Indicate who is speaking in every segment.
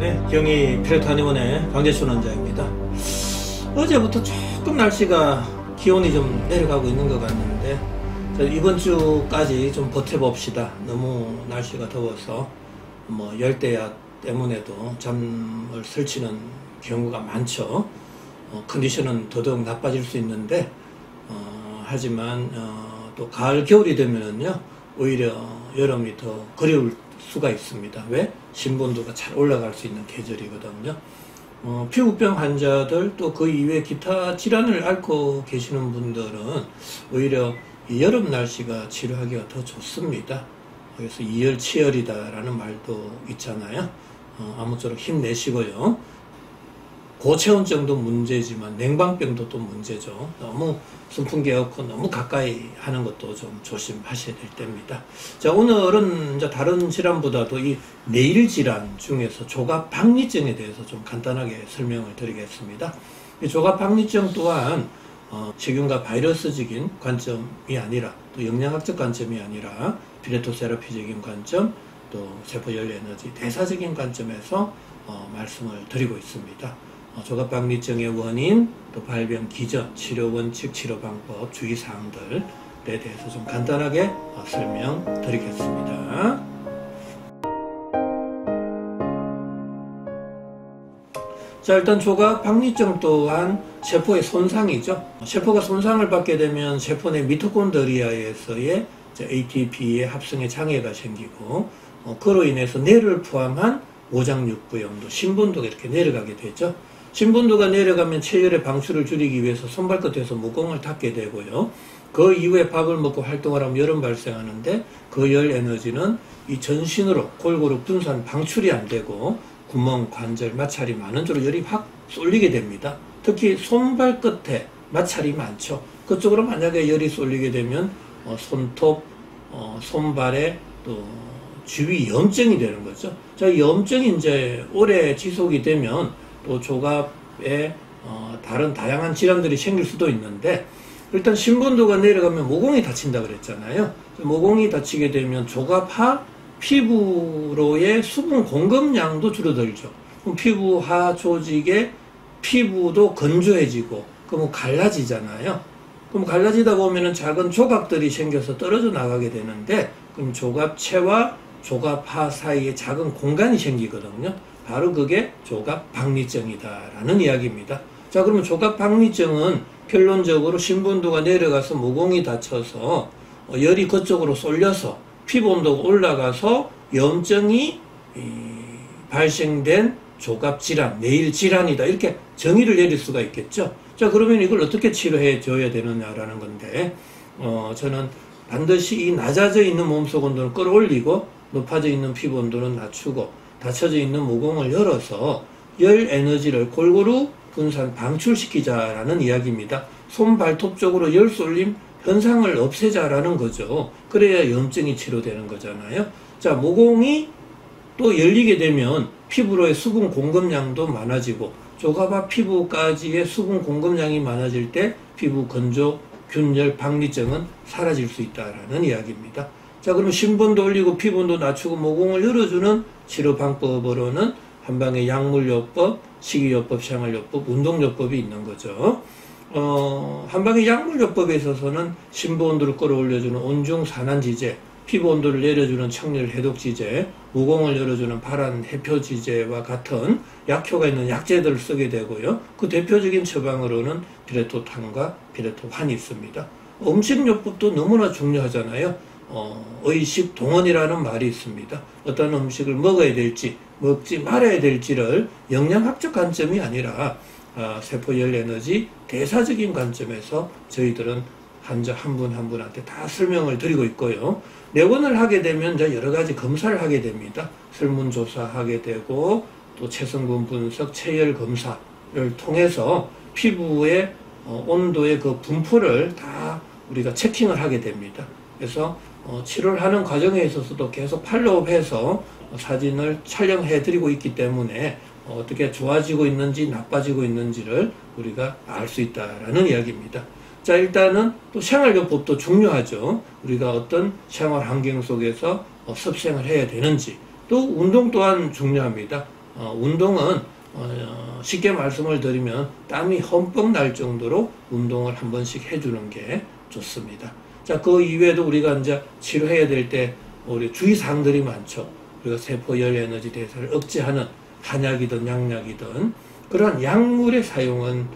Speaker 1: 네, 경희 피레타니원의 강재춘 원장입니다. 어제부터 조금 날씨가 기온이 좀 내려가고 있는 것 같는데 이번 주까지 좀 버텨봅시다. 너무 날씨가 더워서 뭐 열대야 때문에도 잠을 설치는 경우가 많죠. 어, 컨디션은 더더욱 나빠질 수 있는데 어, 하지만 어, 또 가을 겨울이 되면은요 오히려 여름이 더 그리울 수가 있습니다. 왜? 신본도가 잘 올라갈 수 있는 계절이거든요. 어, 피부병 환자들 또 그 이외 기타 질환을 앓고 계시는 분들은 오히려 여름 날씨가 치료하기가 더 좋습니다. 그래서 이열치열이다라는 말도 있잖아요. 어, 아무쪼록 힘내시고요. 고체온증도 문제지만 냉방병도 또 문제죠. 너무 선풍기 에어컨 너무 가까이 하는 것도 좀 조심하셔야 될 때입니다. 자, 오늘은 이제 다른 질환보다도 이 내일 질환 중에서 조갑 박리증에 대해서 좀 간단하게 설명을 드리겠습니다. 이 조갑 박리증 또한 어, 세균과 바이러스적인 관점이 아니라 또 영양학적 관점이 아니라 비레토 세라피적인 관점 또 세포열 에너지 대사적인 관점에서 어, 말씀을 드리고 있습니다. 어, 조갑박리증의 원인, 또 발병 기전, 치료 원칙, 치료 방법, 주의 사항들에 대해서 좀 간단하게 어, 설명드리겠습니다. 자, 일단 조각 박리증 또한 세포의 손상이죠. 세포가 손상을 받게 되면 세포 내 미토콘드리아에서의 ATP의 합성에 장애가 생기고, 어, 그로 인해서 뇌를 포함한 오장육부염도, 신분도가 이렇게 내려가게 되죠. 신분도가 내려가면 체열의 방출을 줄이기 위해서 손발 끝에서 무공을 닫게 되고요. 그 이후에 밥을 먹고 활동을 하면 열은 발생하는데 그 열 에너지는 이 전신으로 골고루 분산 방출이 안 되고 구멍, 관절, 마찰이 많은 쪽으로 열이 확 쏠리게 됩니다. 특히 손발 끝에 마찰이 많죠. 그쪽으로 만약에 열이 쏠리게 되면 어, 손톱, 어, 손발에 또 주위 염증이 되는 거죠. 자, 염증이 이제 오래 지속이 되면 또 조갑에 어, 다른 다양한 질환들이 생길 수도 있는데 일단 신분도가 내려가면 모공이 다친다 그랬잖아요. 모공이 다치게 되면 조갑하 피부로의 수분 공급량도 줄어들죠. 그럼 피부 하 조직의 피부도 건조해지고 그럼 갈라지잖아요. 그럼 갈라지다 보면은 작은 조각들이 생겨서 떨어져 나가게 되는데 그럼 조갑체와 조갑하 사이에 작은 공간이 생기거든요. 바로 그게 조갑박리증이다라는 이야기입니다. 자, 그러면 조갑박리증은 결론적으로 신분도가 내려가서 모공이 닫혀서 어, 열이 그쪽으로 쏠려서 피부 온도가 올라가서 염증이 발생된 조갑 질환, 내일 질환이다. 이렇게 정의를 내릴 수가 있겠죠. 자, 그러면 이걸 어떻게 치료해 줘야 되느냐라는 건데, 어, 저는 반드시 이 낮아져 있는 몸속 온도를 끌어올리고 높아져 있는 피부 온도는 낮추고 닫혀져 있는 모공을 열어서 열 에너지를 골고루 분산 방출시키자라는 이야기입니다. 손 발톱 쪽으로 열 쏠림 현상을 없애자라는 거죠. 그래야 염증이 치료되는 거잖아요. 자, 모공이 또 열리게 되면 피부로의 수분 공급량도 많아지고 조가바 피부까지의 수분 공급량이 많아질 때 피부 건조, 균열, 박리증은 사라질 수 있다라는 이야기입니다. 자, 그럼 신분도 올리고 피부도 낮추고 모공을 열어주는 치료 방법으로는 한방에 약물요법, 식이요법, 생활요법, 운동요법이 있는 거죠. 어, 한방의 약물요법에 있어서는 신부 온도를 끌어올려주는 온중 산안지제, 피부 온도를 내려주는 청렬 해독지제, 모공을 열어주는 발한 해표지제와 같은 약효가 있는 약제들을 쓰게 되고요. 그 대표적인 처방으로는 비레토탄과 비레토환이 있습니다. 음식요법도 너무나 중요하잖아요. 어, 의식 동원이라는 말이 있습니다. 어떤 음식을 먹어야 될지 먹지 말아야 될지를 영양학적 관점이 아니라 어, 세포열 에너지 대사적인 관점에서 저희들은 환자 한 분 한 분한테 다 설명을 드리고 있고요. 내원을 하게 되면 이제 여러 가지 검사를 하게 됩니다. 설문조사하게 되고 또 체성분 분석, 체열 검사를 통해서 피부의 어, 온도의 그 분포를 다 우리가 체킹을 하게 됩니다. 그래서 어, 치료를 하는 과정에 있어서도 계속 팔로우해서 사진을 촬영해 드리고 있기 때문에 어, 어떻게 좋아지고 있는지 나빠지고 있는지를 우리가 알 수 있다라는 이야기입니다. 자, 일단은 또 생활요법도 중요하죠. 우리가 어떤 생활 환경 속에서 어, 습생을 해야 되는지, 또 운동 또한 중요합니다. 어, 운동은 어, 쉽게 말씀을 드리면 땀이 흠뻑 날 정도로 운동을 한 번씩 해주는 게 좋습니다. 자, 그 이외에도 우리가 이제 치료해야 될 때 우리 주의사항들이 많죠. 우리가 세포 열 에너지 대사를 억제하는 한약이든 양약이든 그러한 약물의 사용은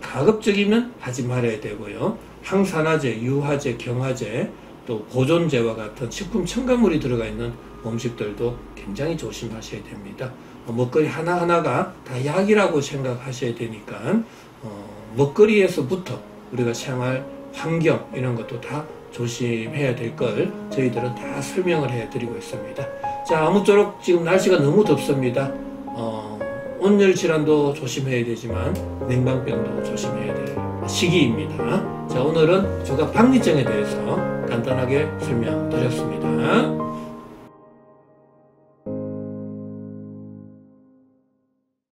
Speaker 1: 가급적이면 하지 말아야 되고요. 항산화제, 유화제, 경화제, 또 보존제와 같은 식품 첨가물이 들어가 있는 음식들도 굉장히 조심하셔야 됩니다. 어, 먹거리 하나하나가 다 약이라고 생각하셔야 되니까 어, 먹거리에서부터 우리가 생활 환경 이런 것도 다 조심해야 될 걸 저희들은 다 설명을 해드리고 있습니다. 자 아무쪼록 지금 날씨가 너무 덥습니다. 어, 온열 질환도 조심해야 되지만 냉방병도 조심해야 될 시기입니다. 자 오늘은 제가 박리증에 대해서 간단하게 설명드렸습니다.